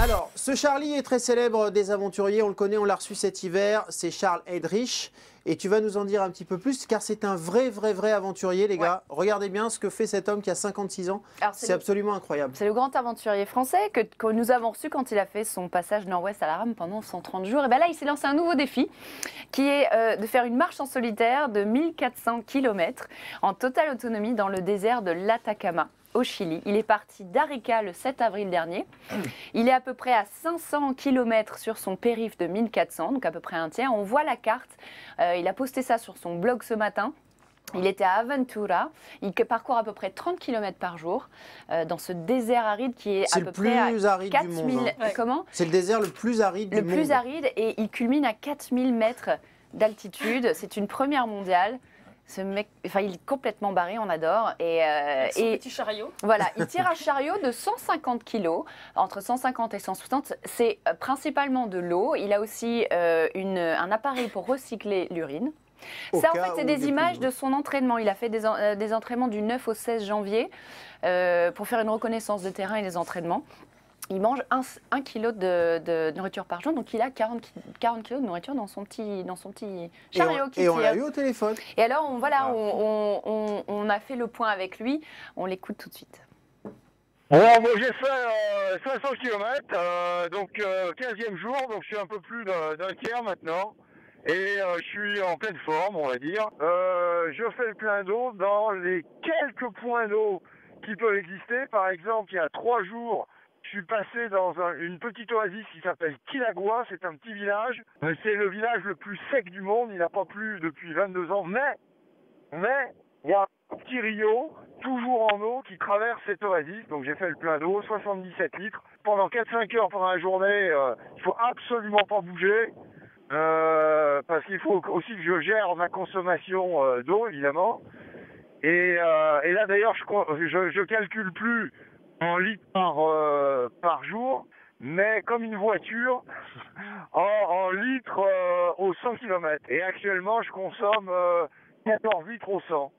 Alors, ce Charlie est très célèbre des aventuriers, on le connaît, on l'a reçu cet hiver, c'est Charles Heydrich. Et tu vas nous en dire un petit peu plus, car c'est un vrai, vrai, vrai aventurier, les gars. Regardez bien ce que fait cet homme qui a 56 ans. C'est absolument incroyable. C'est le grand aventurier français que, que, nous avons reçu quand il a fait son passage nord-ouest à la rame pendant 130 jours. Et bien là, il s'est lancé un nouveau défi, qui est euh, de faire une marche en solitaire de 1400 km en totale autonomie dans le désert de l'Atacama au Chili. Il est parti d'Arica le 7 avril dernier. Il est à peu près à 500 km sur son périph' de 1400, donc à peu près un tiers. On voit la carte. Euh, il a posté ça sur son blog ce matin. Il était à Aventura, il parcourt à peu près 30 km par jour euh, dans ce désert aride qui est, à peu près à 4000 hein. Comment? C'est le désert le plus aride le du monde. Le plus aride et il culmine à 4000 mètres d'altitude. C'est une première mondiale. Ce mec, enfin, il est complètement barré, on adore. Et, euh, et petit chariot. Voilà, il tire un chariot de 150 kg, entre 150 et 160. C'est euh, principalement de l'eau. Il a aussi euh, une, un appareil pour recycler l'urine. Ça, en fait, c'est des images de son entraînement. Il a fait des, euh, des, entraînements du 9 au 16 janvier euh, pour faire une reconnaissance de terrain et des entraînements il mange 1 kg de, nourriture par jour, donc il a 40, 40 kg de nourriture dans son petit, dans son petit chariot. Et on, l'a eu au téléphone. Et alors, on, voilà, ah. on, a fait le point avec lui. On l'écoute tout de suite. Moi j'ai fait 500 euh, km, donc 15e euh, jour, donc je suis un peu plus d'un tiers maintenant. Et euh, je suis en pleine forme, on va dire. je fais le plein d'eau dans les quelques points d'eau qui peuvent exister. Par exemple, il y a trois jours, suis passé dans une petite oasis qui s'appelle Kilagua, c'est un petit village. C'est le village le plus sec du monde, il n'a pas plu depuis 22 ans, mais, mais, il y a un petit rio, toujours en eau, qui traverse cette oasis. Donc j'ai fait le plein d'eau, 77 litres. Pendant 4-5 heures pendant la journée, euh, il faut absolument pas bouger. Euh, parce qu'il faut aussi que je gère ma consommation euh, d'eau, évidemment. Et, et là d'ailleurs, je, je calcule plus en litres par, euh, par jour, mais comme une voiture en, litres euh, au 100 km. Et actuellement, je consomme 14 euh, litres au 100.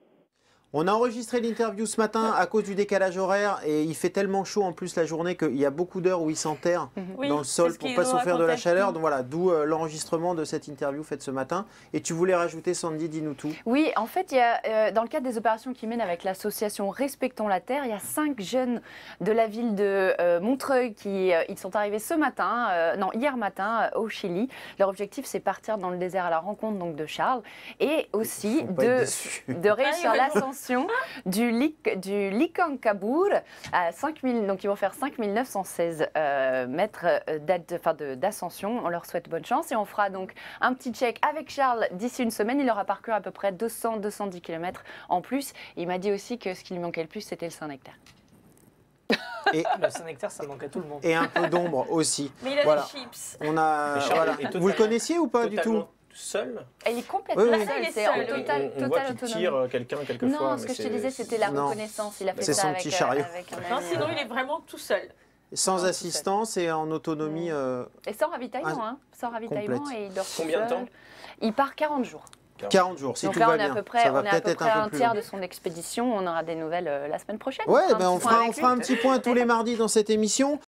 On a enregistré l'interview ce matin à cause du décalage horaire et il fait tellement chaud en plus la journée qu'il y a beaucoup d'heures où il s'enterre mhm. dans le sol pour ne pas souffrir de la chaleur. Donc voilà, d'où euh, l'enregistrement de cette interview faite ce matin. Et tu voulais rajouter, Sandy, dis-nous tout. Oui, en fait, il y a, euh, dans le cadre des opérations qui mènent avec l'association Respectons la Terre, il y a cinq jeunes de la ville de euh, Montreuil qui ils sont arrivés ce matin, non, hier matin au Chili. Leur objectif, c'est partir dans le désert à la rencontre donc, de Charles et aussi de, de réussir l'ascension du, Lik, du Likankabour à 5000, donc ils vont faire 5916 euh, mètres euh, d'ascension. On leur souhaite bonne chance et on fera donc un petit check avec Charles d'ici une semaine. Il aura parcouru à peu près 200-210 km en plus. Il m'a dit aussi que ce qui lui manquait le plus, c'était le Saint-Nectaire. Et le Saint-Nectaire, ça manque à tout le monde. Et un peu d'ombre aussi. Mais il a des chips. On a, Vous le connaissiez ou pas du tout seul. Elle est complètement seule, c'est en total, on, on voit qu'il tire euh, quelqu'un quelquefois. Non, ce que je te disais, c'était la reconnaissance. Il a fait ça avec, petit chariot. avec un non, sinon, il est vraiment tout seul. Sans assistance et en autonomie. Euh, et sans ravitaillement, hein, sans ravitaillement et il dort Combien de temps Il part 40 jours. 40 jours, si Donc tout là, va on bien. est à peu près, on est à peu près un, tiers de son expédition. On aura des nouvelles euh, la semaine prochaine. Ouais, ben on, fera, on fera un petit point tous les mardis dans cette émission.